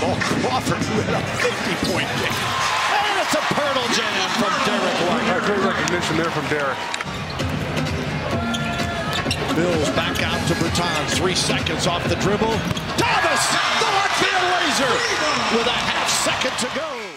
Crawford, who had a 50-point game. And it's a Poeltl jam from Derrick White. Great recognition there from Derrick. Bills back out to Bertans. Three seconds off the dribble. Davis, the left field laser, with a half second to go.